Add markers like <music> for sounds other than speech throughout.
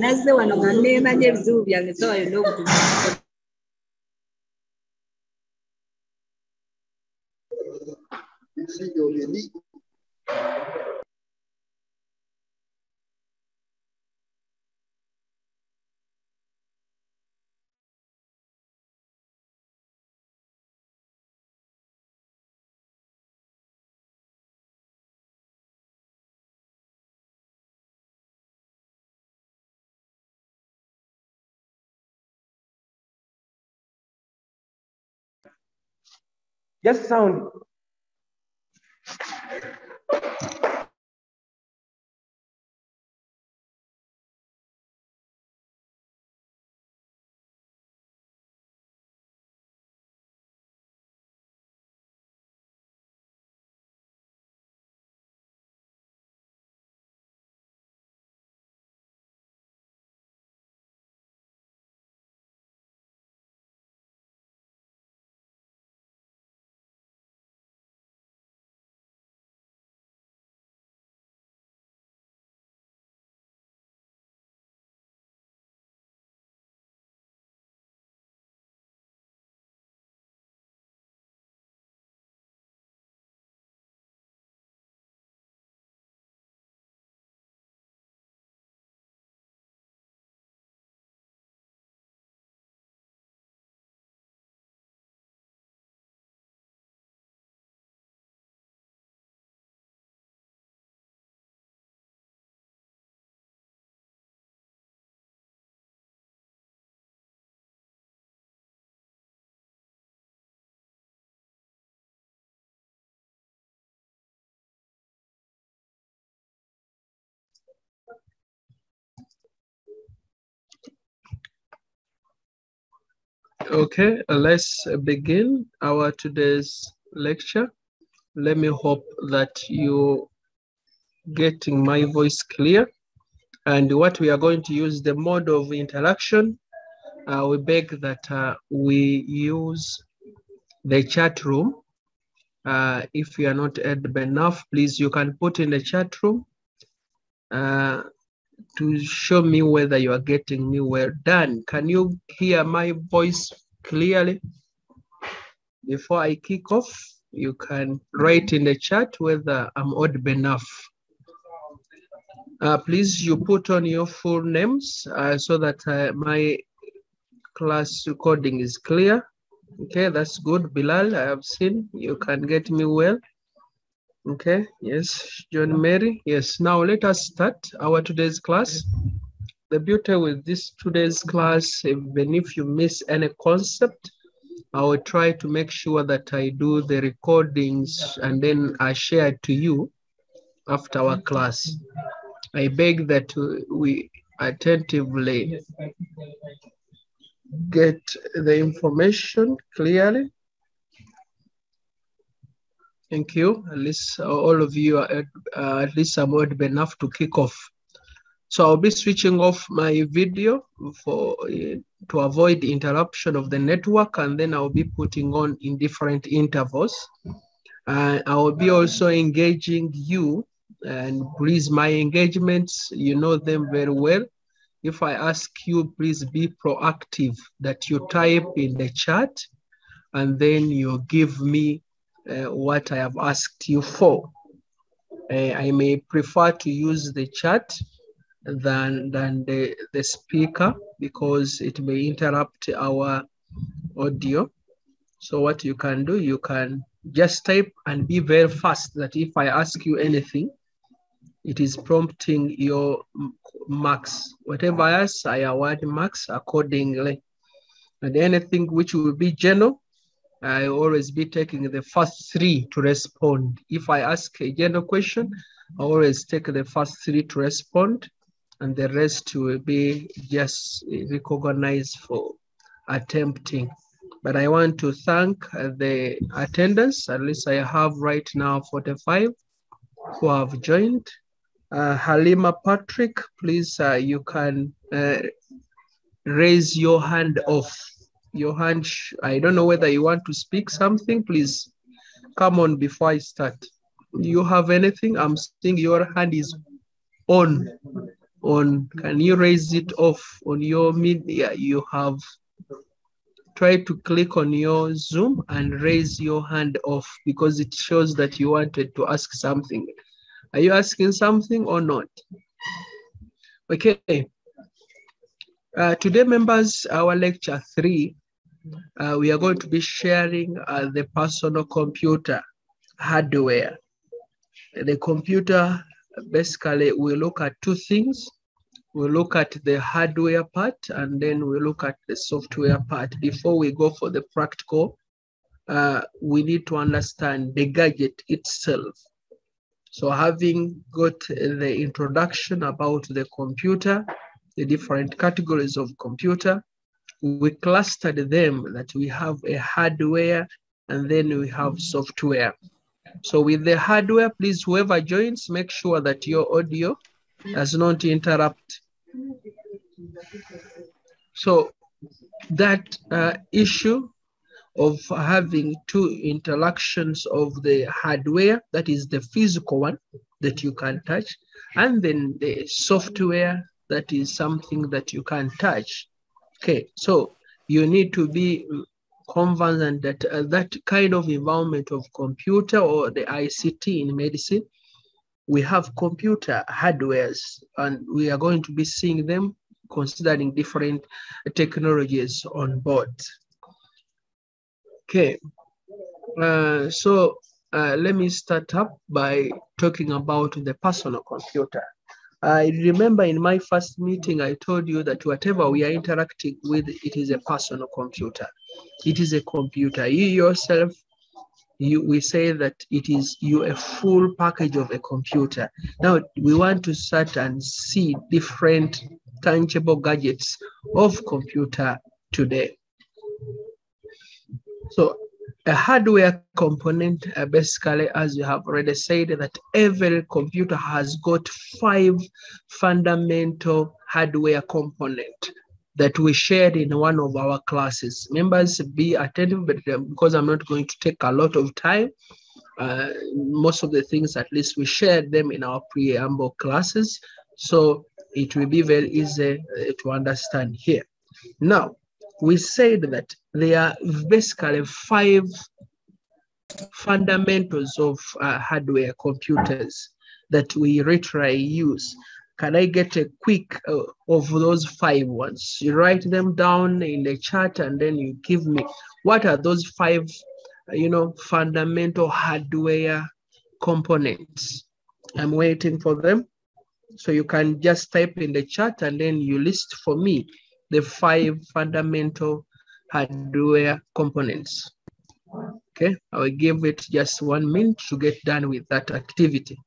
nazze wano nga ebizibu byange so yonna obutuma Just sound. Okay, uh, let's begin our today's lecture. Let me hope that you getting my voice clear. And what we are going to use the mode of interaction. Uh, we beg that uh, we use the chat room. Uh, if you are not able enough, please you can put in the chat room uh, to show me whether you are getting me well done. Can you hear my voice clearly? Before I kick off, you can write in the chat whether I'm audible enough. Uh, please, you put on your full names uh, so that uh, my class recording is clear. Okay, that's good. Bilal, I have seen you can get me well. Okay, yes, John Mary. Yes, now let us start our today's class. The beauty with this today's class, even if you miss any concept, I will try to make sure that I do the recordings and then I share it to you after our class. I beg that we attentively get the information clearly. Thank you. At least all of you are uh, at least old enough to kick off. So I'll be switching off my video for uh, to avoid interruption of the network, and then I'll be putting on in different intervals. Uh, I will be also engaging you, and please, my engagements, you know them very well. If I ask you, please be proactive that you type in the chat, and then you give me uh, what I have asked you for. Uh, I may prefer to use the chat than, than the, the speaker because it may interrupt our audio. So what you can do, you can just type and be very fast that if I ask you anything, it is prompting your marks. Whatever I ask, I award marks accordingly. And anything which will be general, I always be taking the first three to respond. If I ask a general question, I always take the first three to respond, and the rest will be just recognized for attempting. But I want to thank the attendants. At least I have right now 45 who have joined. Uh, Halima Patrick, please, uh, you can uh, raise your hand off your hand. I don't know whether you want to speak something, please come on before I start. You have anything? I'm seeing your hand is on. On. Can you raise it off on your media? You have try to click on your Zoom and raise your hand off because it shows that you wanted to ask something. Are you asking something or not? Okay. Uh, today, members, our lecture three, uh, we are going to be sharing uh, the personal computer hardware. The computer, basically, we look at two things we look at the hardware part and then we look at the software part. Before we go for the practical, uh, we need to understand the gadget itself. So having got the introduction about the computer, the different categories of computer, we clustered them that we have a hardware and then we have software. So with the hardware, please, whoever joins, make sure that your audio does not interrupt so that uh, issue of having two interactions of the hardware, that is the physical one that you can touch, and then the software, that is something that you can touch. Okay, so you need to be conversant that uh, that kind of environment of computer or the ICT in medicine we have computer hardwares and we are going to be seeing them considering different technologies on board. Okay, uh, so uh, let me start up by talking about the personal computer. I remember in my first meeting, I told you that whatever we are interacting with, it is a personal computer. It is a computer. You yourself you, we say that it is you a full package of a computer. Now we want to start and see different tangible gadgets of computer today. So a hardware component, uh, basically, as you have already said, that every computer has got five fundamental hardware component that we shared in one of our classes. Members, be attentive, but um, because I'm not going to take a lot of time, uh, most of the things, at least we shared them in our preamble classes. So it will be very easy uh, to understand here. Now, we said that there are basically five fundamentals of uh, hardware computers that we literally use can I get a quick uh, of those five ones? You write them down in the chat and then you give me what are those five, you know, fundamental hardware components. I'm waiting for them. So you can just type in the chat and then you list for me the five fundamental hardware components. Okay, I will give it just one minute to get done with that activity.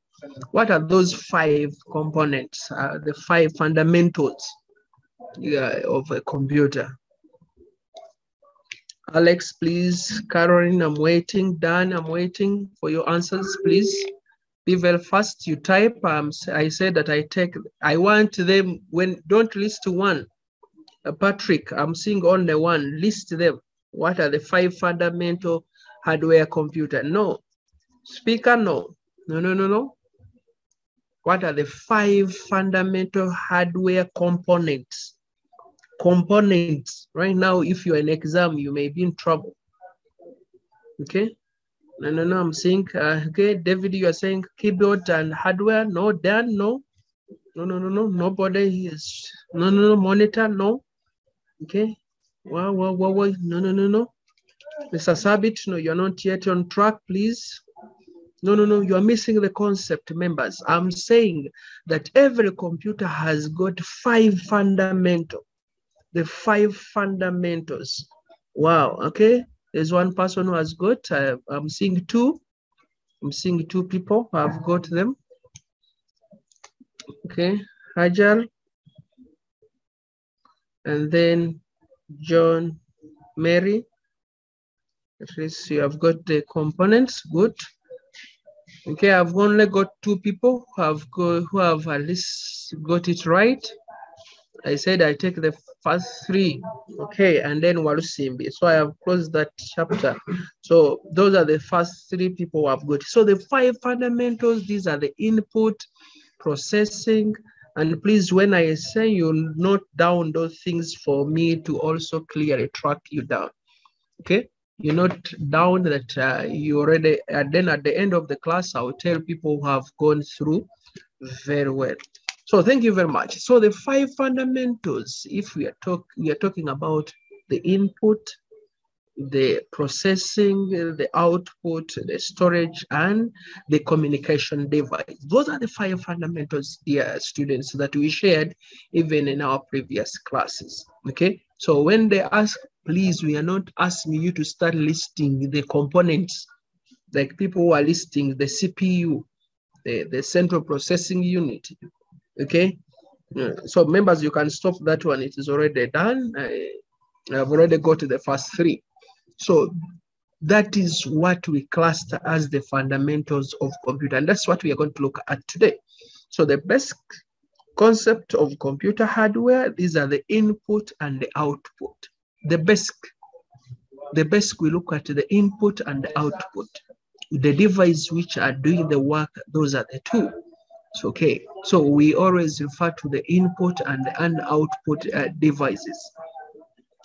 What are those five components, uh, the five fundamentals yeah, of a computer? Alex, please. Caroline, I'm waiting. Dan, I'm waiting for your answers, please. Be very fast. You type. Um, I said that I take. I want them when. Don't list one. Uh, Patrick, I'm seeing only one. List them. What are the five fundamental hardware computer? No. Speaker, no. No, no, no, no. What are the five fundamental hardware components? Components. Right now, if you're in exam, you may be in trouble. Okay. No, no, no, I'm saying, uh, okay, David, you are saying keyboard and hardware. No, Dan, no. No, no, no, no, nobody is, no, no, no, monitor, no. Okay. Wow, wow, wow, wow. No, no, no, no. Mr. Sabit, no, you're not yet on track, please. No, no, no, you are missing the concept, members. I'm saying that every computer has got five fundamental, the five fundamentals. Wow, okay. There's one person who has got, uh, I'm seeing two. I'm seeing two people have got them. Okay, Hajar. And then John, Mary. At least you have got the components, good. Okay, I've only got two people who have, go, who have at least got it right. I said I take the first three, okay, and then Walusimbi. So I have closed that chapter. So those are the first three people who have got. So the five fundamentals, these are the input, processing, and please, when I say you note down those things for me to also clearly track you down, okay? You note down that uh, you already, and then at the end of the class, I will tell people who have gone through very well. So thank you very much. So the five fundamentals, if we are talk, we are talking about the input, the processing, uh, the output, the storage, and the communication device. Those are the five fundamentals, dear students, that we shared even in our previous classes. Okay. So when they ask, please, we are not asking you to start listing the components, like people who are listing the CPU, the, the central processing unit, okay uh, so members you can stop that one it is already done I, i've already got to the first three so that is what we cluster as the fundamentals of computer and that's what we are going to look at today so the best concept of computer hardware these are the input and the output the best the best we look at the input and the output the device which are doing the work those are the two okay. So we always refer to the input and output uh, devices.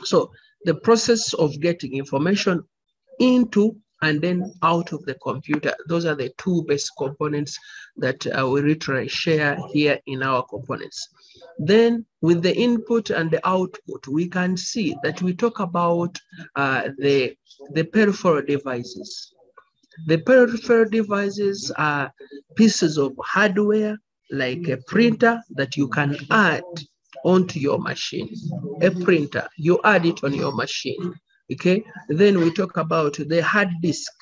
So the process of getting information into and then out of the computer. Those are the two basic components that uh, we literally share here in our components. Then with the input and the output, we can see that we talk about uh, the, the peripheral devices. The peripheral devices are pieces of hardware like a printer that you can add onto your machine. A printer, you add it on your machine. Okay. Then we talk about the hard disk.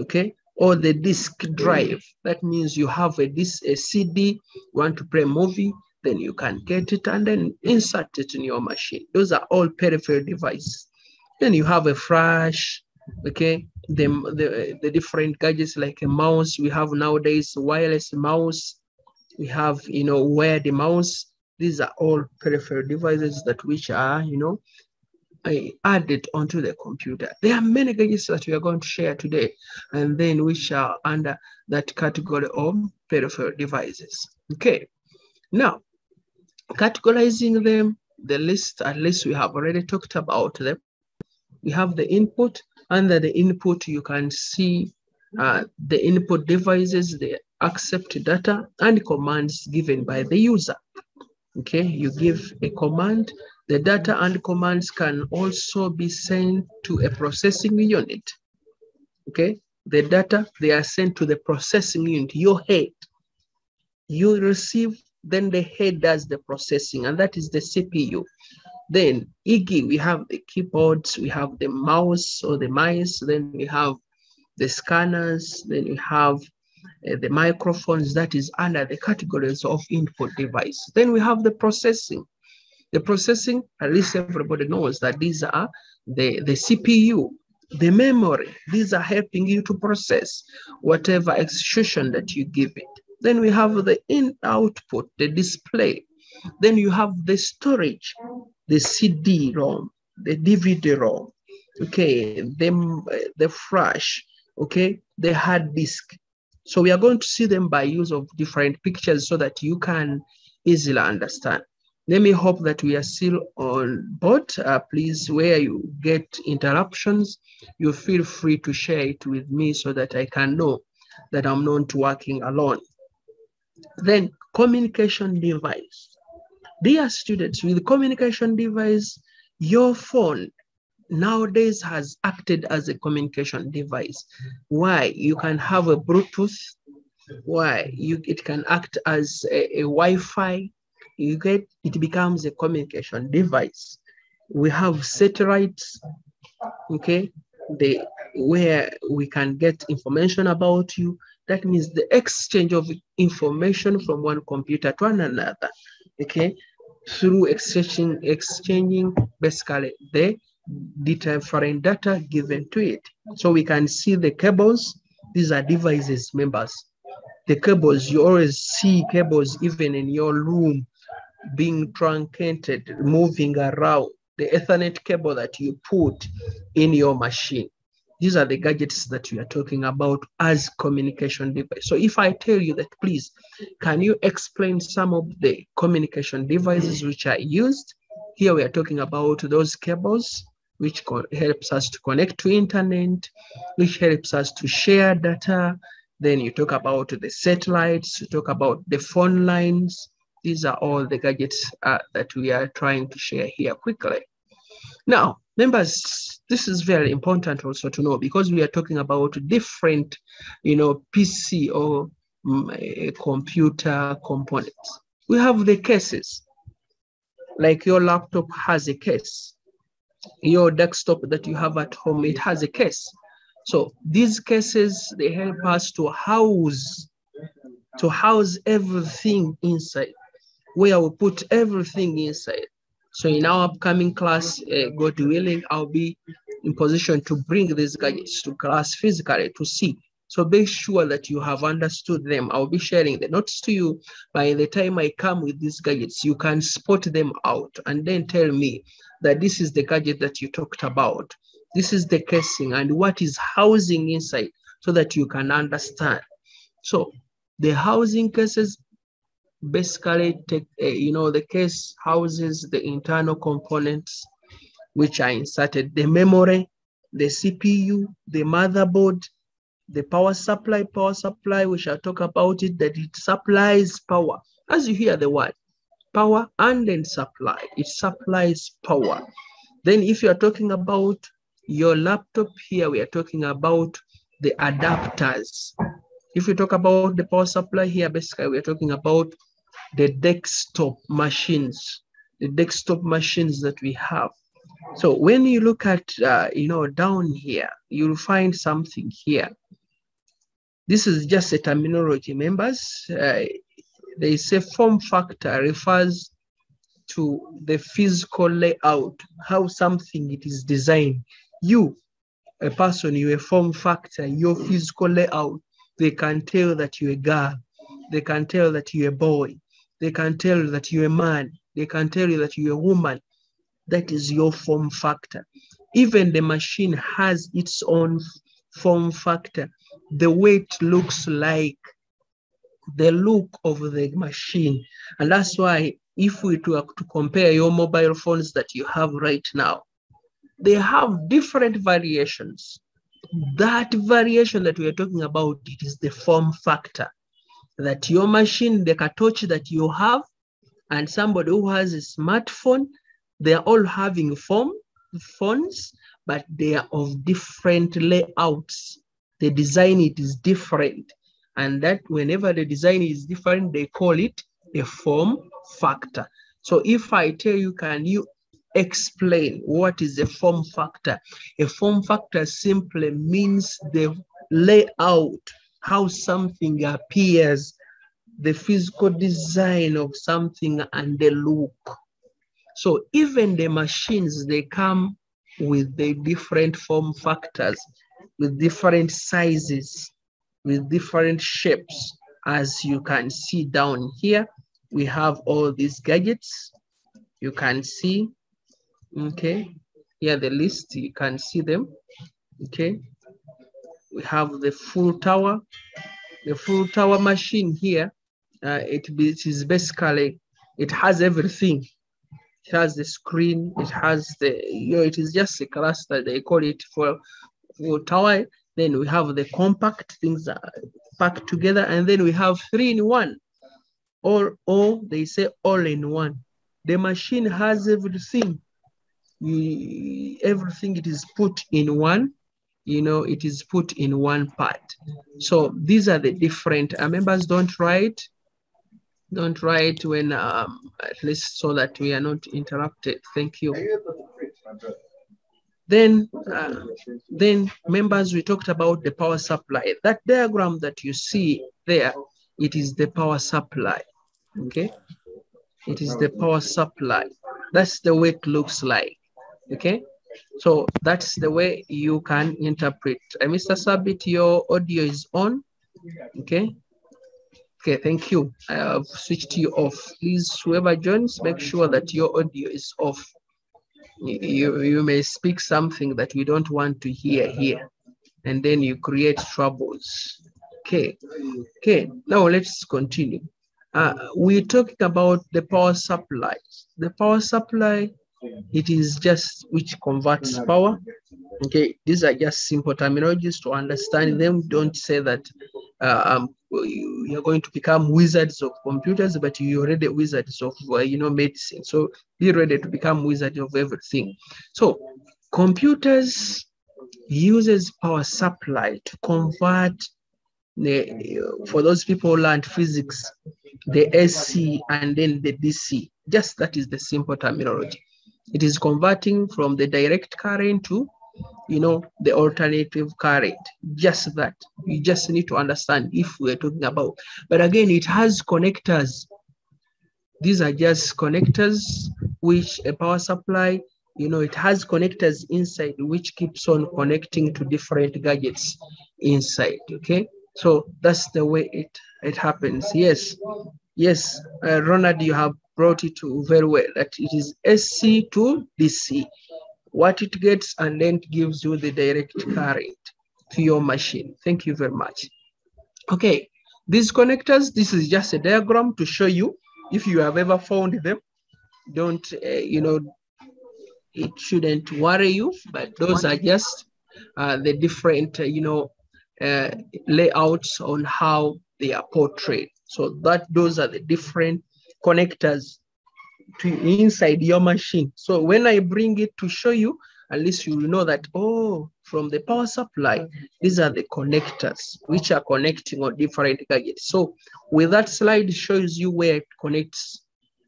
Okay. Or the disk drive. That means you have a disk, a CD, want to play movie, then you can get it and then insert it in your machine. Those are all peripheral devices. Then you have a flash, okay the, the the different gadgets like a mouse we have nowadays wireless mouse we have you know the mouse these are all peripheral devices that which are you know added onto the computer. There are many gadgets that we are going to share today and then which are under that category of peripheral devices. Okay. Now categorizing them the list at least we have already talked about them. We have the input. Under the input, you can see uh, the input devices, the accept data and commands given by the user. Okay, you give a command. The data and commands can also be sent to a processing unit. Okay, the data, they are sent to the processing unit, your head. You receive, then the head does the processing, and that is the CPU. Then IGI, we have the keyboards, we have the mouse or the mice, then we have the scanners, then we have uh, the microphones that is under the categories of input device. Then we have the processing. The processing, at least everybody knows that these are the, the CPU, the memory. These are helping you to process whatever execution that you give it. Then we have the in output, the display. Then you have the storage the CD-ROM, the DVD-ROM, okay, the, the flash, okay, the hard disk. So we are going to see them by use of different pictures so that you can easily understand. Let me hope that we are still on board. Uh, please, where you get interruptions, you feel free to share it with me so that I can know that I'm not working alone. Then communication device. Dear students, with communication device, your phone nowadays has acted as a communication device. Why? You can have a Bluetooth. Why? You, it can act as a, a Wi-Fi. You get, it becomes a communication device. We have satellites, okay, the, where we can get information about you. That means the exchange of information from one computer to another, okay? through exchanging, exchanging basically the different data given to it. So we can see the cables. These are devices members. The cables, you always see cables even in your room being truncated, moving around, the Ethernet cable that you put in your machine. These are the gadgets that we are talking about as communication device. So if I tell you that, please, can you explain some of the communication devices which are used? Here we are talking about those cables, which helps us to connect to internet, which helps us to share data. Then you talk about the satellites, you talk about the phone lines. These are all the gadgets uh, that we are trying to share here quickly. Now, members, this is very important also to know because we are talking about different, you know, PC or um, computer components. We have the cases, like your laptop has a case. Your desktop that you have at home, it has a case. So these cases, they help us to house, to house everything inside, where we put everything inside. So in our upcoming class, uh, God willing, I'll be in position to bring these gadgets to class physically to see. So be sure that you have understood them. I'll be sharing the notes to you. By the time I come with these gadgets, you can spot them out and then tell me that this is the gadget that you talked about. This is the casing and what is housing inside so that you can understand. So the housing cases basically take, uh, you know, the case houses the internal components which are inserted, the memory, the CPU, the motherboard, the power supply, power supply, we shall talk about it, that it supplies power. As you hear the word, power and then supply, it supplies power. Then if you are talking about your laptop here, we are talking about the adapters. If we talk about the power supply here, basically we're talking about the desktop machines, the desktop machines that we have. So when you look at, uh, you know, down here, you'll find something here. This is just a terminology, members. Uh, they say form factor refers to the physical layout, how something it is designed. You, a person, you a form factor, your physical layout, they can tell that you're a girl. They can tell that you're a boy. They can tell that you're a man. They can tell you that you're a woman. That is your form factor. Even the machine has its own form factor. The way it looks like, the look of the machine. And that's why if we to, to compare your mobile phones that you have right now, they have different variations. That variation that we are talking about, it is the form factor that your machine, the cartouche that you have, and somebody who has a smartphone, they are all having phone, phones, but they are of different layouts. The design it is different. And that whenever the design is different, they call it a form factor. So if I tell you, can you explain what is a form factor? A form factor simply means the layout how something appears, the physical design of something and the look. So even the machines, they come with the different form factors, with different sizes, with different shapes. As you can see down here, we have all these gadgets. You can see, okay, here the list, you can see them, okay we have the full tower. The full tower machine here, uh, it, it is basically, it has everything. It has the screen, it has the, you know, it is just a cluster, they call it for, for tower. Then we have the compact things packed together, and then we have three in one. Or, or they say all in one. The machine has everything. Everything it is put in one you know, it is put in one part. So these are the different uh, members. Don't write, don't write when um, at least so that we are not interrupted. Thank you. Then, uh, then members, we talked about the power supply. That diagram that you see there, it is the power supply. Okay, it is the power supply. That's the way it looks like. Okay, so that's the way you can interpret. Uh, Mr. Sabit, your audio is on. Okay. Okay, thank you. I have switched you off. Please, whoever joins, make sure that your audio is off. You, you may speak something that we don't want to hear here, and then you create troubles. Okay, okay, now let's continue. Uh, we're talking about the power supply. The power supply, it is just which converts power. Okay, these are just simple terminologies to understand them. Don't say that um, you're going to become wizards of computers, but you're already wizards of, uh, you know, medicine. So be ready to become wizards of everything. So computers uses power supply to convert the, for those people who learned physics, the AC and then the DC. Just that is the simple terminology. It is converting from the direct current to you know, the alternative current. Just that. You just need to understand if we're talking about. But again, it has connectors. These are just connectors which a power supply, you know, it has connectors inside which keeps on connecting to different gadgets inside. Okay. So that's the way it, it happens. Yes. Yes. Uh, Ronald, you have brought it to very well that it is AC to DC what it gets and then it gives you the direct current to your machine. Thank you very much. Okay, these connectors, this is just a diagram to show you if you have ever found them. Don't, uh, you know, it shouldn't worry you, but those are just uh, the different, uh, you know, uh, layouts on how they are portrayed. So that those are the different connectors to inside your machine. So when I bring it to show you, at least you will know that, oh, from the power supply, these are the connectors which are connecting on different gadgets. So with that slide shows you where it connects.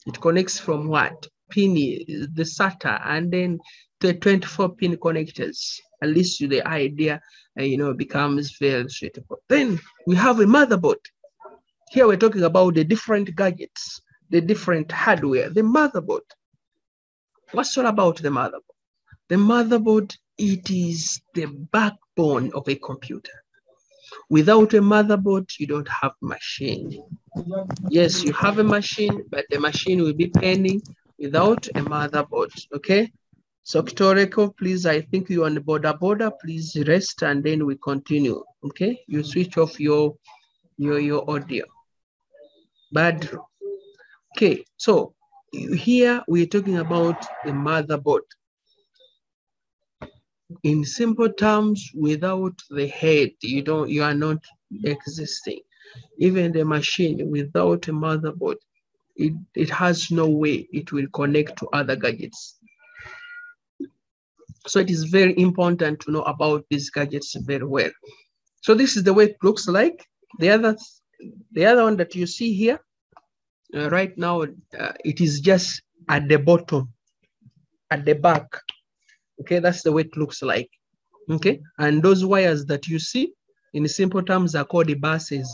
It connects from what? Pin, the SATA, and then the 24 pin connectors. At least you, the idea, uh, you know, becomes very suitable. Then we have a motherboard. Here we're talking about the different gadgets the different hardware, the motherboard. What's all about the motherboard? The motherboard, it is the backbone of a computer. Without a motherboard, you don't have machine. Yes, you have a machine, but the machine will be pending without a motherboard, okay? So Kitoreko, please, I think you're on the border border, please rest and then we continue, okay? You switch off your, your, your audio. Badru. Okay, so here we're talking about the motherboard. In simple terms, without the head, you don't you are not existing. Even the machine without a motherboard, it, it has no way it will connect to other gadgets. So it is very important to know about these gadgets very well. So this is the way it looks like. The other, the other one that you see here uh, right now uh, it is just at the bottom, at the back. Okay, that's the way it looks like. Okay, and those wires that you see in simple terms are called the buses.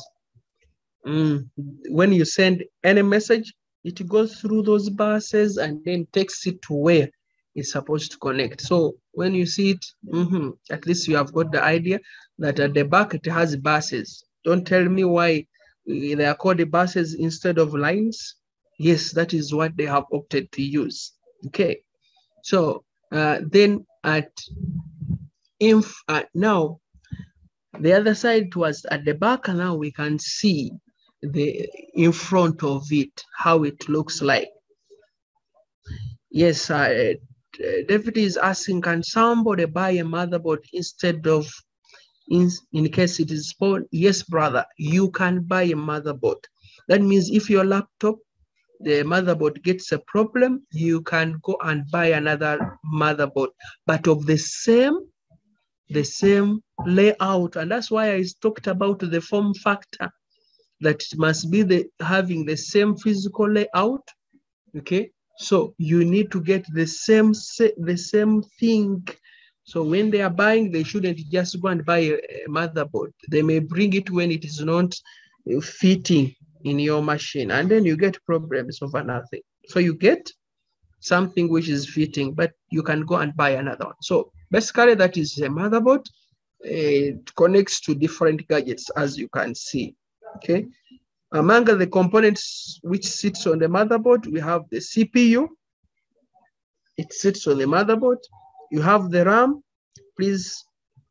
Mm. When you send any message, it goes through those buses and then takes it to where it's supposed to connect. So when you see it, mm -hmm, at least you have got the idea that at the back it has buses. Don't tell me why they are called the buses instead of lines. Yes, that is what they have opted to use. Okay, so uh, then at inf uh, now the other side was at the back and now we can see the in front of it how it looks like yes uh, david is asking can somebody buy a motherboard instead of in, in case it is spoiled, yes, brother, you can buy a motherboard. That means if your laptop, the motherboard gets a problem, you can go and buy another motherboard, but of the same, the same layout. And that's why I talked about the form factor that it must be the having the same physical layout. Okay, so you need to get the same the same thing so when they are buying, they shouldn't just go and buy a, motherboard. They may bring it when it is not uh, fitting in your machine, and then you get problems over nothing. So you get something which is fitting, but you can go and buy another one. So basically, that is a motherboard. It connects to different gadgets, as you can see. Okay. Among the components which sits on the motherboard, we have the CPU. It sits on the motherboard. You have the RAM. Please,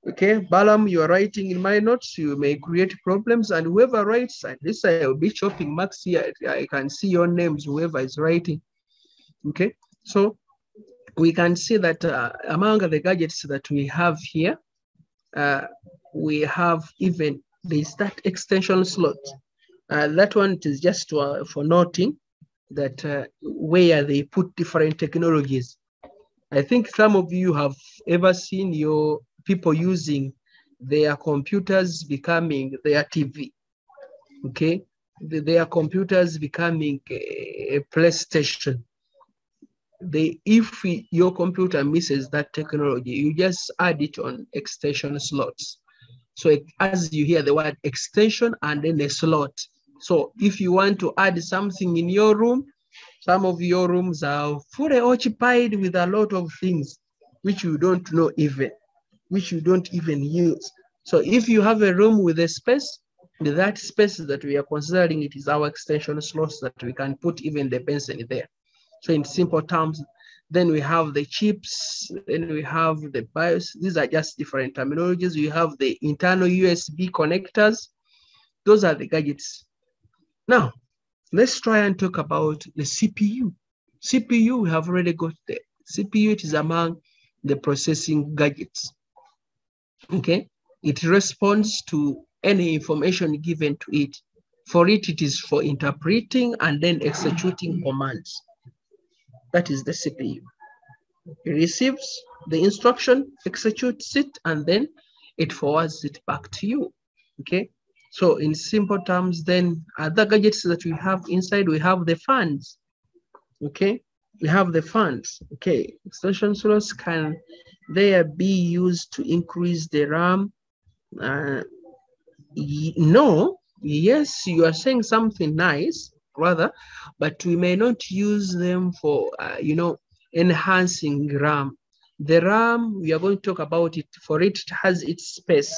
okay, Balaam, you are writing in my notes. You may create problems. And whoever writes, at least I will be chopping marks here. I can see your names, whoever is writing. Okay, so we can see that uh, among the gadgets that we have here, uh, we have even there's that extension slot. Uh, that one is just uh, for noting that uh, where they put different technologies. I think some of you have ever seen your people using their computers becoming their TV. Okay, the, their computers becoming a, a PlayStation they if your computer misses that technology, you just add it on extension slots. So it, as you hear the word extension and then a slot. So if you want to add something in your room, some of your rooms are fully occupied with a lot of things which you don't know even, which you don't even use. So if you have a room with a space, that space that we are considering it is our extension slots that we can put even the pencil there. So in simple terms, then we have the chips, then we have the BIOS. These are just different terminologies. You have the internal USB connectors. Those are the gadgets. Now, let's try and talk about the CPU. CPU, we have already got the CPU, it is among the processing gadgets. Okay, it responds to any information given to it. For it, it is for interpreting and then executing commands. That is the CPU. It receives the instruction, executes it, and then it forwards it back to you. Okay. So in simple terms, then other gadgets that we have inside, we have the fans. Okay. We have the fans. Okay. Extension slots can they be used to increase the RAM? Uh, no. Yes, you are saying something nice rather, but we may not use them for, uh, you know, enhancing RAM. The RAM, we are going to talk about it, for it has its space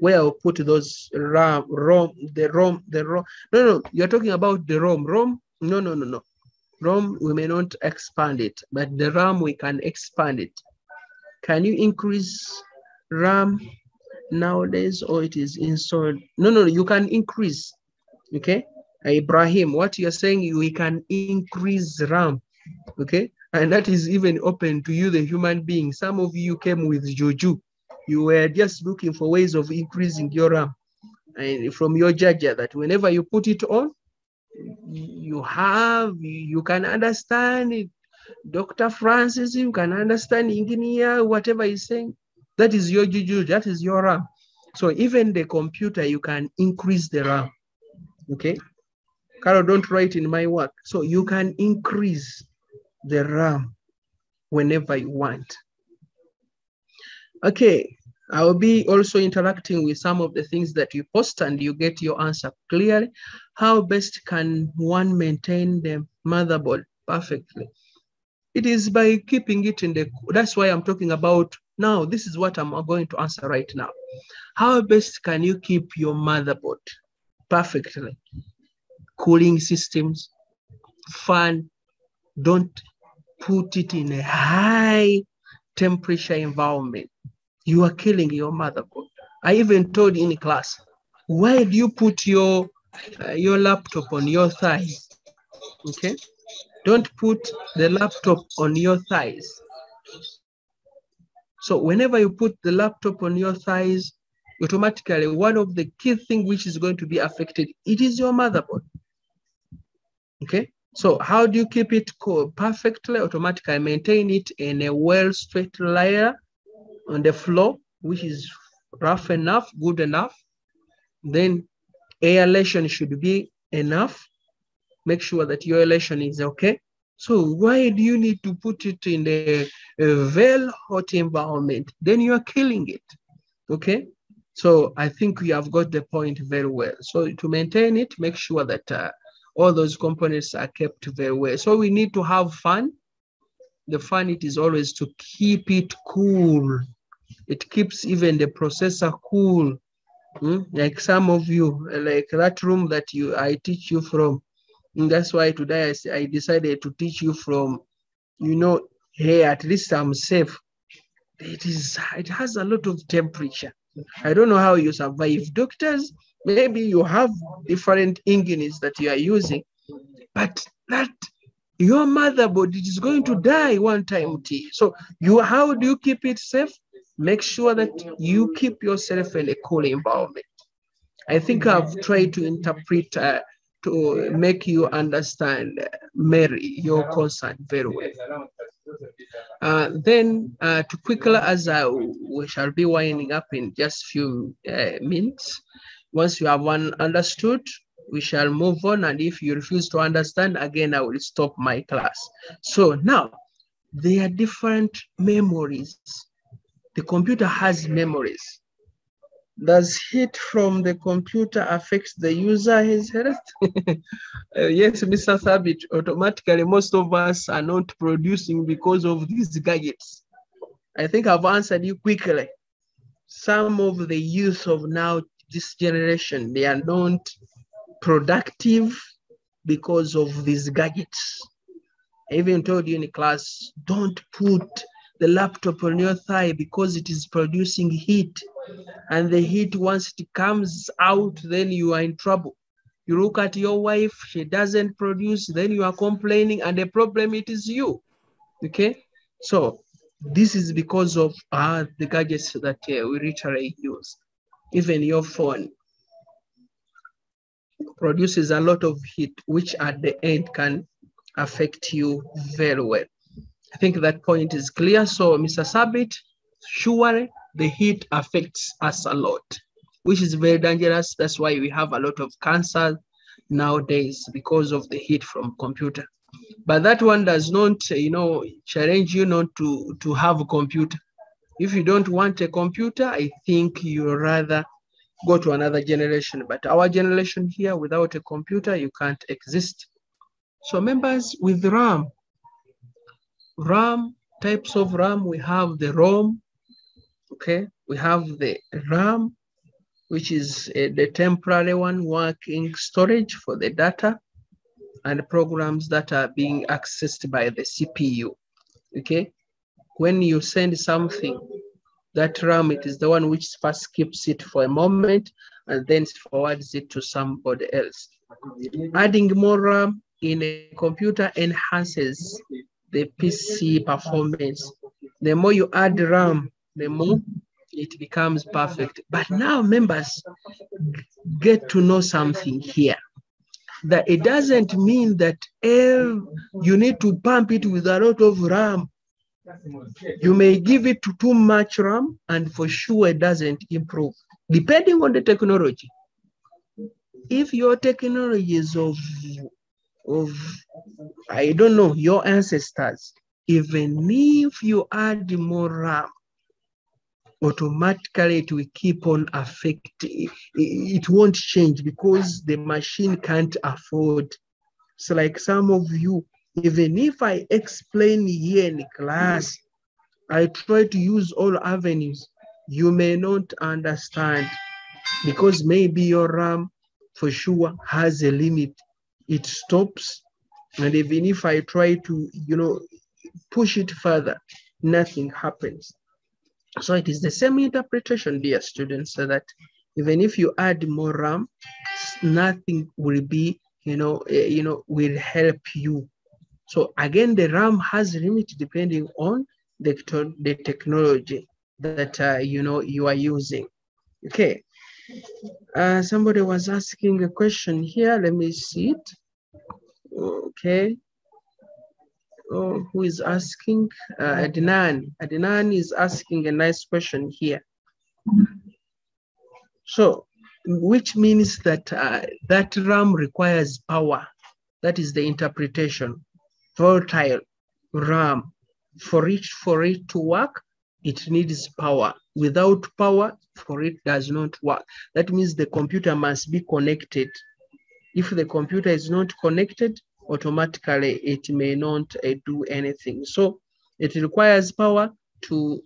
where I'll put those RAM, ROM, the ROM, the ROM. No, no, you're talking about the ROM. ROM, no, no, no, no. ROM, we may not expand it, but the RAM, we can expand it. Can you increase RAM nowadays or it is installed? No, no, you can increase, okay? Ibrahim, what you're saying, we can increase RAM, okay? And that is even open to you, the human being. Some of you came with Juju. You were just looking for ways of increasing your RAM. And from your judge, that whenever you put it on, you have, you can understand it. Dr. Francis, you can understand engineer, whatever he's saying. That is your Juju, that is your RAM. So even the computer, you can increase the RAM, okay? Carol, don't write in my work. So you can increase the RAM whenever you want. Okay, I will be also interacting with some of the things that you post and you get your answer clearly. How best can one maintain the motherboard perfectly? It is by keeping it in the, that's why I'm talking about now, this is what I'm going to answer right now. How best can you keep your motherboard perfectly? cooling systems, fan, don't put it in a high temperature environment. You are killing your motherboard. I even told in class, why do you put your uh, your laptop on your thighs? Okay, don't put the laptop on your thighs. So whenever you put the laptop on your thighs, automatically one of the key things which is going to be affected, it is your motherboard. Okay, so how do you keep it perfectly automatically? Maintain it in a well straight layer on the floor, which is rough enough, good enough. Then aeration should be enough. Make sure that your aeration is okay. So why do you need to put it in a, a very hot environment? Then you are killing it. Okay. So I think we have got the point very well. So to maintain it, make sure that uh, all those components are kept very well. So we need to have fun. The fun it is always to keep it cool. It keeps even the processor cool. Mm, Like some of you, like that room that you I teach you from. And that's why today I, I decided to teach you from, you know, hey, at least I'm safe. It is it has a lot of temperature. I don't know how you survive. Doctors, maybe you have different engines that you are using, but that your mother, it is going to die one time T. So you how do you keep it safe? Make sure that you keep yourself in a cool environment. I think I've tried to interpret uh, to make you understand, uh, Mary, your concern very well. Uh, then uh, to quickly, as I, we shall be winding up in just few uh, minutes. Once you have one understood, we shall move on. And if you refuse to understand, again, I will stop my class. So now, there are different memories. The computer has memories. Does heat from the computer affect the user his health? <laughs> Uh, yes, Mr. Thabit, automatically most of us are not producing because of these gadgets. I think I've answered you quickly. Some of the youth of now, this generation, they are not productive because of these gadgets. I even told you in class, don't put the laptop on your thigh because it is producing heat. And the heat, once it comes out, then you are in trouble. You look at your wife, she doesn't produce, then you are complaining, and the problem it is you. Okay? So this is because of uh, the gadgets that uh, we literally use. Even your phone produces a lot of heat, which at the end can affect you very well. I think that point is clear. So, Mr. Sabit, surely the heat affects us a lot, which is very dangerous. That's why we have a lot of cancer nowadays because of the heat from computer. But that one does not, you know, challenge you not to, to have a computer. If you don't want a computer, I think you rather go to another generation. But our generation here, without a computer, you can't exist. So members with RAM, RAM, types of RAM, we have the ROM, okay? We have the RAM, which is uh, the temporary one working storage for the data and programs that are being accessed by the CPU, okay? When you send something, that RAM, it is the one which first keeps it for a moment and then forwards it to somebody else. Adding more RAM in a computer enhances the PC performance. The more you add RAM, the more it becomes perfect. But now members get to know something here. That it doesn't mean that eh, you need to pump it with a lot of RAM. You may give it to too much RAM and for sure it doesn't improve, depending on the technology. If your technology is of, of I don't know, your ancestors, even if you add more RAM, automatically it will keep on affecting, it won't change because the machine can't afford. So like some of you, even if I explain here in class, I try to use all avenues, you may not understand because maybe your RAM for sure has a limit. It stops. And even if I try to, you know, push it further, nothing happens. So it is the same interpretation, dear students, so that even if you add more RAM, nothing will be, you know, uh, you know, will help you. So again, the RAM has limit depending on the, the technology that uh, you know you are using. Okay. Uh, somebody was asking a question here. Let me see it. Okay. Oh, who is asking? Uh, Adnan. Adnan is asking a nice question here. So, which means that uh, that RAM requires power. That is the interpretation. Volatile RAM. For it, for it to work, it needs power. Without power, for it does not work. That means the computer must be connected. If the computer is not connected, automatically it may not uh, do anything. So it requires power to,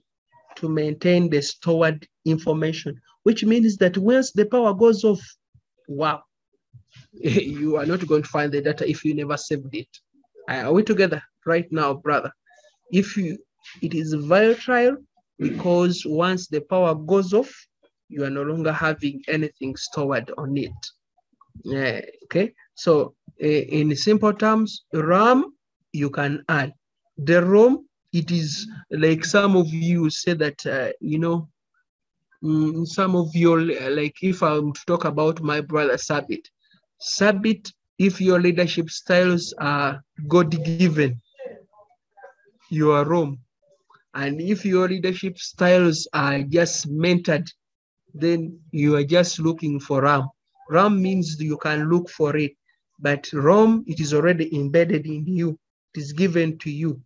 to maintain the stored information, which means that once the power goes off, wow, <laughs> you are not going to find the data if you never saved it. Are we together right now, brother? If you, it is volatile because once the power goes off, you are no longer having anything stored on it. Yeah, okay, so uh, in simple terms, RAM you can add. The ROM, it is like some of you say that, uh, you know, mm, some of your, like if I'm to talk about my brother Sabit, Sabit, if your leadership styles are God-given, you are ROM. And if your leadership styles are just mentored, then you are just looking for RAM. RAM means you can look for it, but ROM, it is already embedded in you. It is given to you.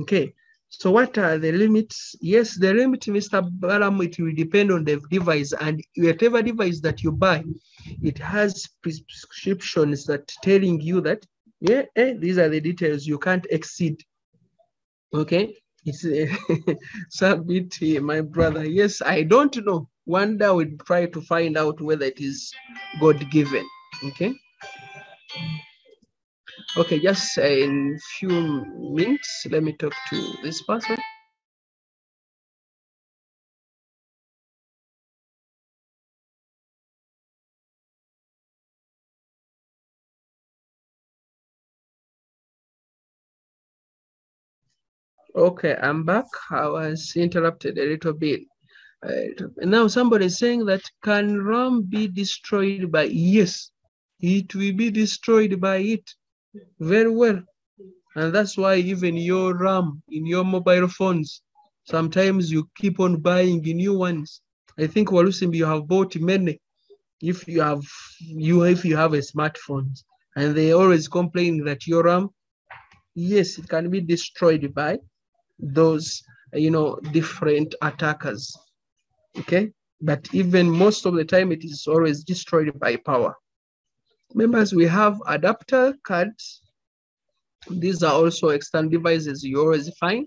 Okay. So what are the limits? Yes, the limit, Mr. Balam, it will depend on the device and whatever device that you buy, it has prescriptions that telling you that, yeah, eh, these are the details you can't exceed. Okay. It's <laughs> a submit, my brother. Yes, I don't know. One day we'll try to find out whether it is God given. Okay. Okay, just in few minutes, let me talk to this person. Okay, I'm back. I was interrupted a little bit. Uh, now somebody is saying that can RAM be destroyed by yes, it will be destroyed by it very well. And that's why even your RAM in your mobile phones, sometimes you keep on buying new ones. I think Walusimbi, you have bought many. If you have you if you have a smartphone, and they always complain that your RAM, yes, it can be destroyed by those you know different attackers. Okay, but even most of the time, it is always destroyed by power. Members, we have adapter cards. These are also external devices you always find.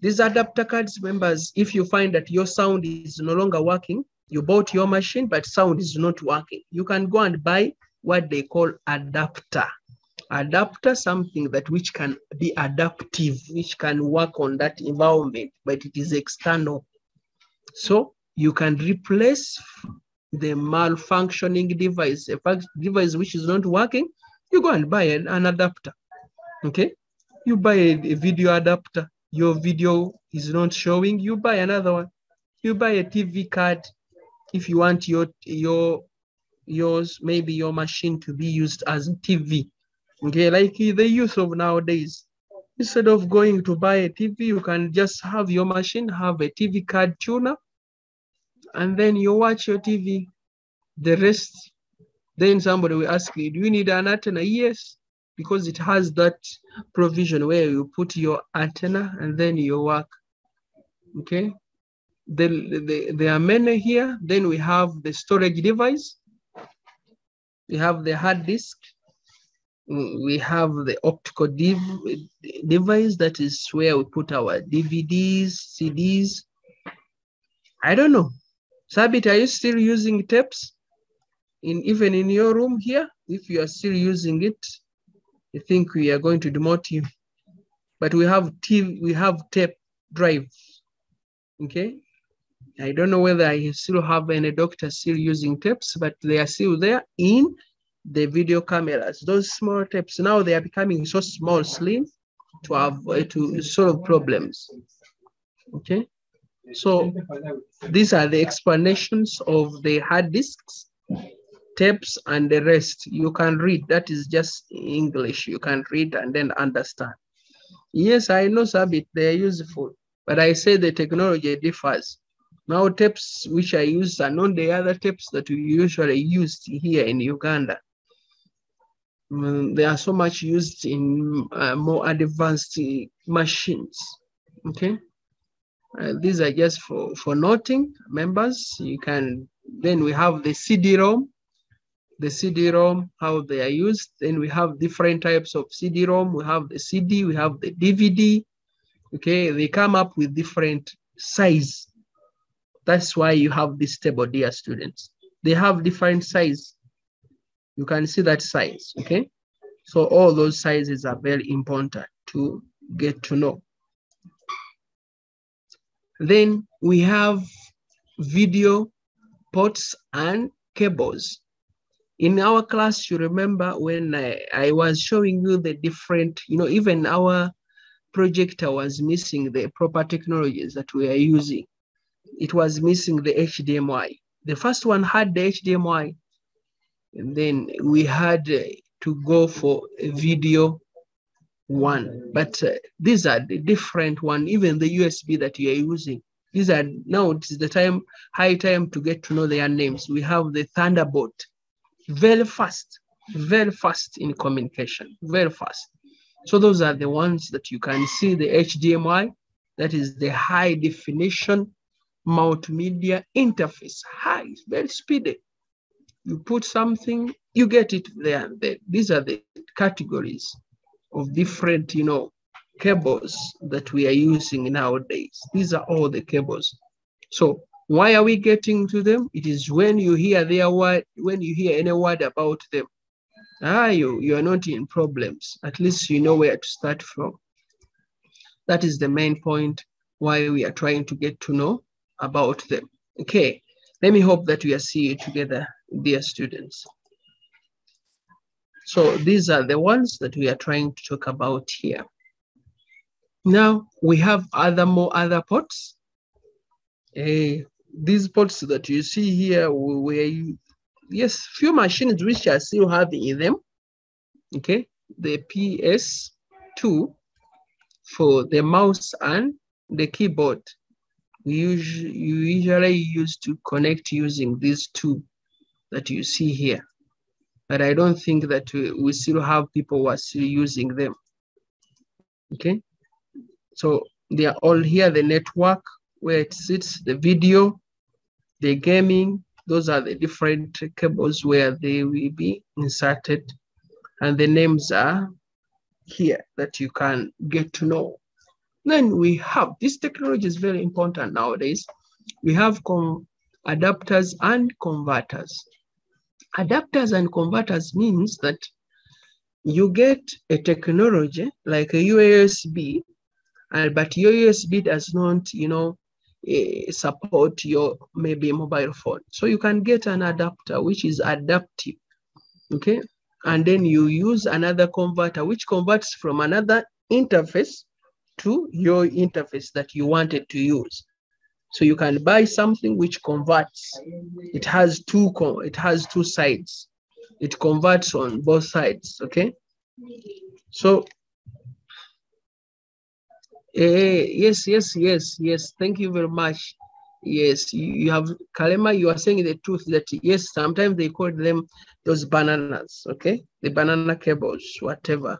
These adapter cards, members, if you find that your sound is no longer working, you bought your machine, but sound is not working, you can go and buy what they call adapter. Adapter, something that which can be adaptive, which can work on that environment, but it is external. So you can replace the malfunctioning device, a device which is not working, you go and buy an, an adapter. Okay, you buy a, a, video adapter. Your video is not showing. You buy another one. You buy a TV card if you want your your yours maybe your machine to be used as TV. Okay, like the youth of nowadays. Instead of going to buy a TV, you can just have your machine have a TV card tuner and then you watch your TV. The rest, then somebody will ask you, do you need an antenna? Yes, because it has that provision where you put your antenna and then you work. Okay. Then the, there are many here. Then we have the storage device. We have the hard disk. We have the optical div device that is where we put our DVDs, CDs. I don't know. Sabit, are you still using tapes? In even in your room here, if you are still using it, I think we are going to demote you. But we have TV, we have tape drive. Okay. I don't know whether I still have any doctors still using tapes, but they are still there in the video cameras. Those small tapes now they are becoming so small, slim, to have to solve problems. Okay. So these are the explanations of the hard disks, tapes, and the rest. You can read, that is just English. You can read and then understand. Yes, I know Sabit, they are useful, but I say the technology differs. Now tapes which I use are not the other tapes that we usually used here in Uganda. Um, they are so much used in uh, more advanced machines, okay? Uh, these are just for, for noting members. You can, then we have the CD-ROM, the CD-ROM, how they are used. Then we have different types of CD-ROM. We have the CD, we have the DVD. Okay, they come up with different size. That's why you have this table, dear students. They have different size. You can see that size, okay? So all those sizes are very important to get to know. Then we have video ports and cables. In our class, you remember when I, I was showing you the different, you know, even our projector was missing the proper technologies that we are using. It was missing the HDMI. The first one had the HDMI, and then we had to go for video one. But uh, these are the different one, even the USB that you are using. These are now it's the time, high time to get to know their names. We have the Thunderbolt, very fast, very fast in communication, very fast. So those are the ones that you can see the HDMI, that is the high definition multimedia interface, high, very speedy. You put something, you get it there. These are the categories of different, you know, cables that we are using nowadays. These are all the cables. So why are we getting to them? It is when you hear their word, when you hear any word about them. Ah, you, you are not in problems. At least you know where to start from. That is the main point why we are trying to get to know about them. Okay, let me hope that we are seeing together, dear students. So these are the ones that we are trying to talk about here. Now we have other more other ports. Uh, these ports that you see here where you, yes, few machines which are still have in them. Okay, the PS2 for the mouse and the keyboard. We usually, you usually use to connect using these two that you see here. But I don't think that we, we still have people who are still using them. Okay, so they are all here, the network, where it sits, the video, the gaming, those are the different cables where they will be inserted. And the names are here that you can get to know. Then we have, this technology is very important nowadays. We have adapters and converters. Adapters and converters means that you get a technology like a USB, uh, but your USB does not, you know, uh, support your maybe mobile phone. So you can get an adapter which is adaptive, okay? And then you use another converter which converts from another interface to your interface that you wanted to use. So you can buy something which converts. It has two it has two sides. It converts on both sides, okay? So uh, yes, yes, yes, yes. Thank you very much. Yes, you, have Kalema, you are saying the truth that yes, sometimes they call them those bananas, okay? The banana cables, whatever,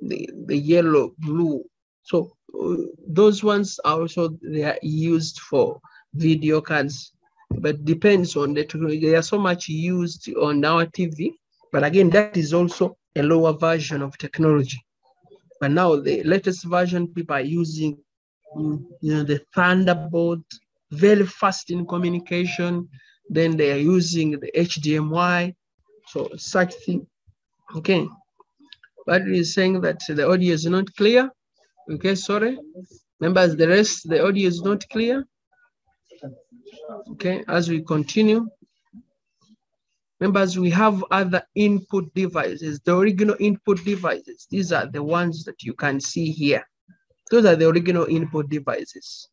the, the yellow, blue. So uh, those ones are also they are used for video cards, but depends on the technology. They are so much used on our TV, but again, that is also a lower version of technology. But now the latest version, people are using, you know, the Thunderbolt, very fast in communication. Then they are using the HDMI, so such thing. Okay, but is saying that the audio is not clear. Okay, sorry. Members, the rest, the audio is not clear. Okay, as we continue. Members, we have other input devices, the original input devices. These are the ones that you can see here. Those are the original input devices.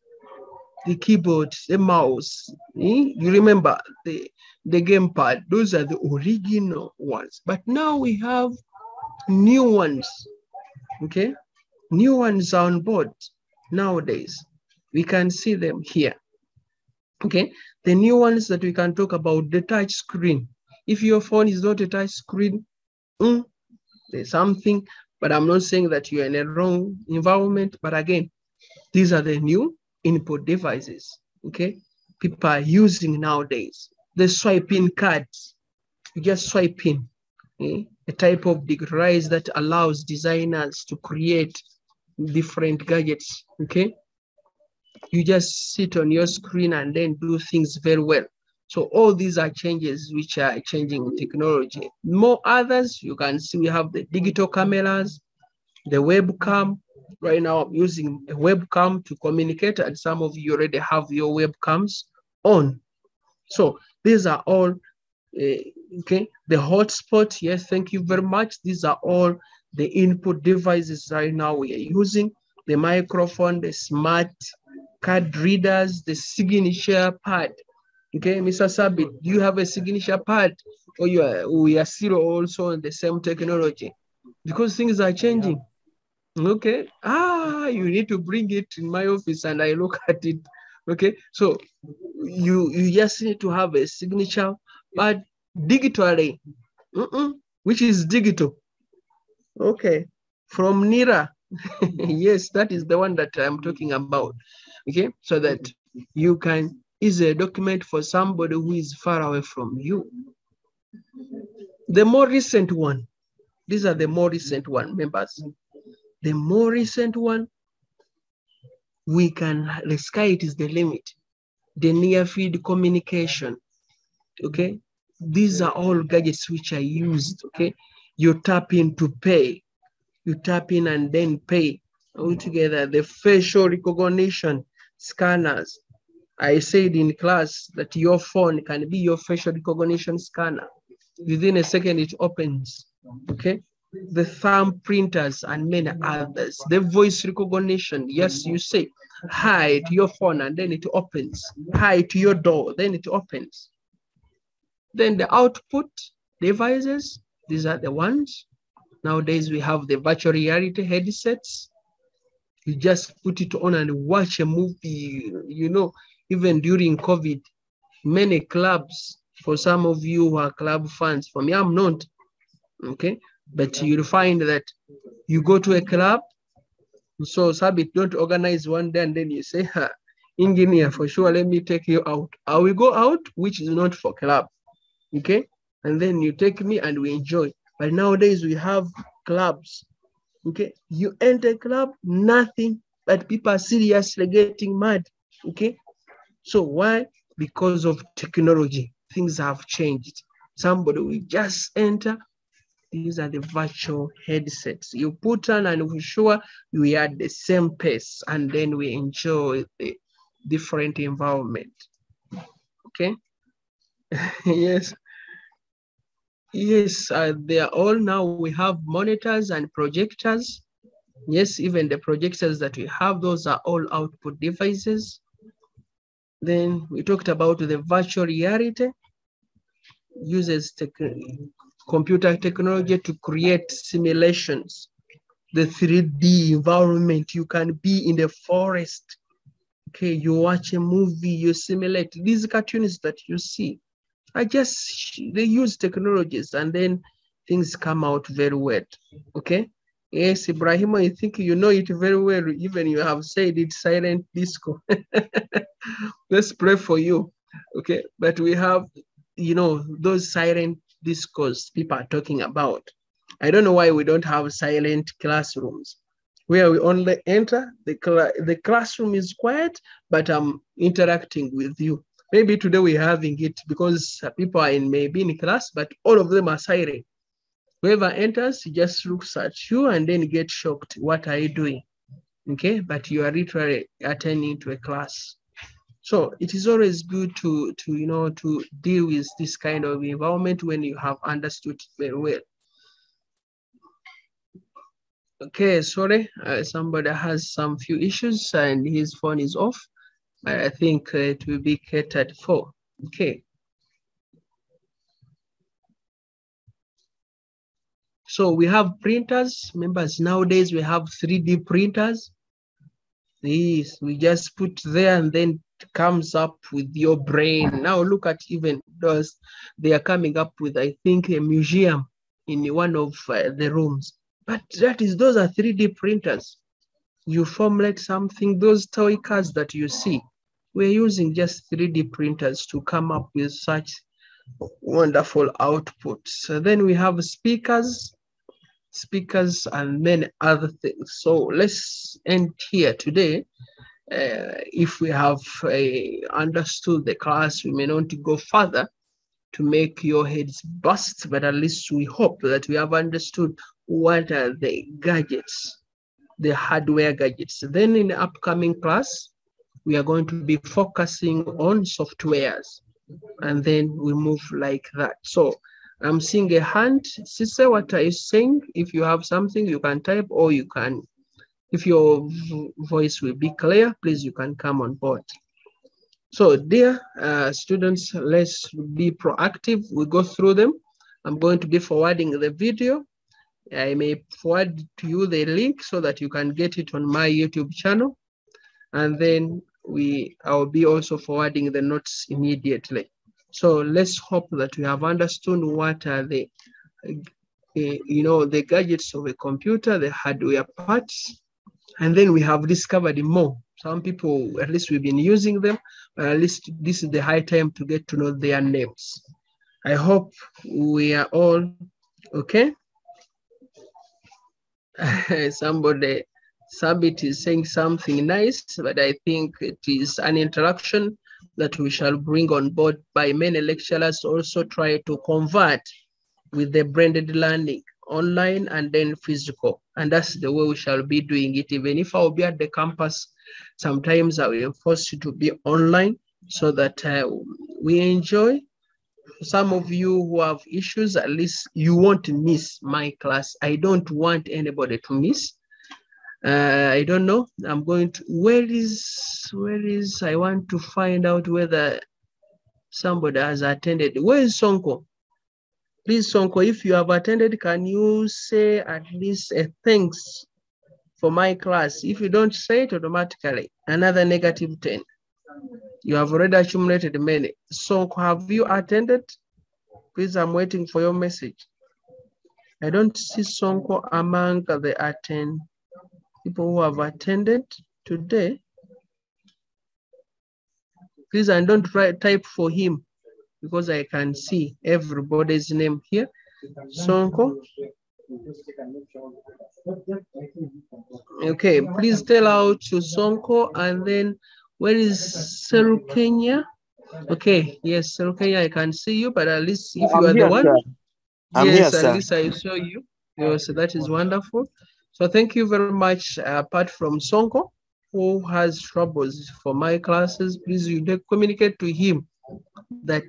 The keyboard, the mouse, eh? you remember the, the gamepad, those are the original ones. But now we have new ones, okay? New ones are on board nowadays. We can see them here, okay? The new ones that we can talk about, the touch screen, if your phone is not a touch screen, mm, there's something, but I'm not saying that you're in a wrong environment. But again, these are the new input devices, okay? People are using nowadays. The swiping cards, you just swipe in, okay? a type of device that allows designers to create different gadgets, okay? you just sit on your screen and then do things very well. So all these are changes which are changing technology. More others, you can see we have the digital cameras, the webcam. Right now I'm using a webcam to communicate and some of you already have your webcams on. So these are all, uh, okay, the hotspot, yes, thank you very much. These are all the input devices right now we are using, the microphone, the smart card readers, the signature pad. Okay, Mr. Sabit, do you have a signature pad or you are, we are still also on the same technology? Because things are changing. Okay, ah, you need to bring it in my office and I look at it. Okay, so you, you just need to have a signature but digitally, mm -mm, which is digital. Okay, from NIRA. <laughs> yes, that is the one that I'm talking about. Okay, so that you can is a document for somebody who is far away from you. The more recent one, these are the more recent one, members. The more recent one, we can, the sky it is the limit. The near field communication, okay? These are all gadgets which are used, okay? You tap in to pay. You tap in and then pay altogether. The facial recognition scanners. I said in class that your phone can be your facial recognition scanner. Within a second, it opens, okay? The thumb printers and many others. The voice recognition, yes, you say hi to your phone and then it opens. Hi to your door, then it opens. Then the output devices, these are the ones. Nowadays we have the virtual reality headsets. You just put it on and watch a movie. You know, even during COVID, many clubs, for some of you who are club fans, for me, I'm not, okay? But you'll find that you go to a club, so Sabit don't organize one day and then you say, ha, engineer, for sure, let me take you out. I will go out, which is not for club, okay? And then you take me and we enjoy. But nowadays we have clubs, okay? You enter club, nothing, but people are seriously getting mad, okay? So why? Because of technology, things have changed. Somebody will just enter, these are the virtual headsets. You put on and we sure we are at the same pace and then we enjoy the different environment, okay? <laughs> yes. Yes, uh, they are all now, we have monitors and projectors. Yes, even the projectors that we have, those are all output devices. Then we talked about the virtual reality, uses computer technology to create simulations. The 3D environment, you can be in the forest. Okay, you watch a movie, you simulate these cartoons that you see. I just, they use technologies and then things come out very well, okay? Yes, Ibrahim, I think you know it very well, even you have said it silent disco. <laughs> Let's pray for you, okay? But we have, you know, those silent discos people are talking about. I don't know why we don't have silent classrooms where we only enter, the, cl the classroom is quiet, but I'm interacting with you. Maybe today we're having it because people are in maybe in class, but all of them are silent. Whoever enters just looks at you and then get shocked. What are you doing? Okay, but you are literally attending to a class. So it is always good to, to you know, to deal with this kind of environment when you have understood very well. Okay, sorry, uh, somebody has some few issues and his phone is off. I think it will be catered for. Okay. So we have printers. Members, nowadays we have 3D printers. These we just put there and then comes up with your brain. Now look at even those, they are coming up with, I think, a museum in one of uh, the rooms. But that is, those are 3D printers. You formulate something, those toy cars that you see, we're using just 3D printers to come up with such wonderful outputs. So then we have speakers, speakers and many other things. So let's end here today uh, if we have uh, understood the class, we may not go further to make your heads bust, but at least we hope that we have understood what are the gadgets, the hardware gadgets. Then in the upcoming class, we are going to be focusing on softwares and then we move like that. So I'm seeing a hand. Sister, what are you saying? If you have something, you can type or you can, if your voice will be clear, please, you can come on board. So dear uh, students, let's be proactive. We go through them. I'm going to be forwarding the video. I may forward to you the link so that you can get it on my YouTube channel. And then we I'll be also forwarding the notes immediately. So let's hope that we have understood what are the, uh, you know, the gadgets of a computer, the hardware parts, and then we have discovered more some people, at least we've been using them, but at least this is the high time to get to know their names. I hope we are all okay. <laughs> Somebody, Sabit is saying something nice, but I think it is an interaction that we shall bring on board by many lecturers also try to convert with the blended learning online and then physical. And that's the way we shall be doing it. Even if I'll be at the campus, sometimes I will force you to be online so that uh, we enjoy. Some of you who have issues, at least you won't miss my class. I don't want anybody to miss. Uh, I don't know. I'm going to, where is, where is, I want to find out whether somebody has attended. Where is Sonko? Please, Sonko, if you have attended, can you say at least a thanks for my class? If you don't say it automatically, another negative 10. You have already accumulated many. Sonko, have you attended? Please, I'm waiting for your message. I don't see Sonko among the attend people who have attended today. Please, and don't write, type for him because I can see everybody's name here. Sonko. Okay, please tell out to Sonko and then where is Seru Kenya? Okay, yes, Seru Kenya, I can see you, but at least if you I'm are here, the one, yes, here, at least I saw you. Yes, that is wonderful. So thank you very much. Uh, apart from Sonko, who has troubles for my classes, please you communicate to him that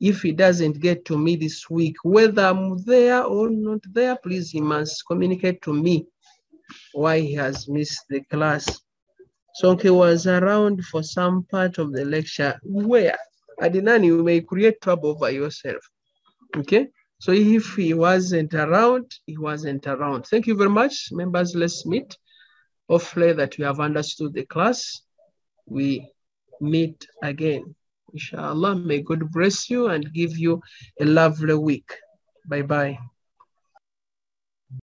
if he doesn't get to me this week, whether I'm there or not there, please he must communicate to me why he has missed the class. Sonke was around for some part of the lecture where Adinani, you may create trouble by yourself. Okay, so if he wasn't around, he wasn't around. Thank you very much, members. Let's meet. Hopefully that we have understood the class. We meet again. Inshallah, may God bless you and give you a lovely week. Bye bye.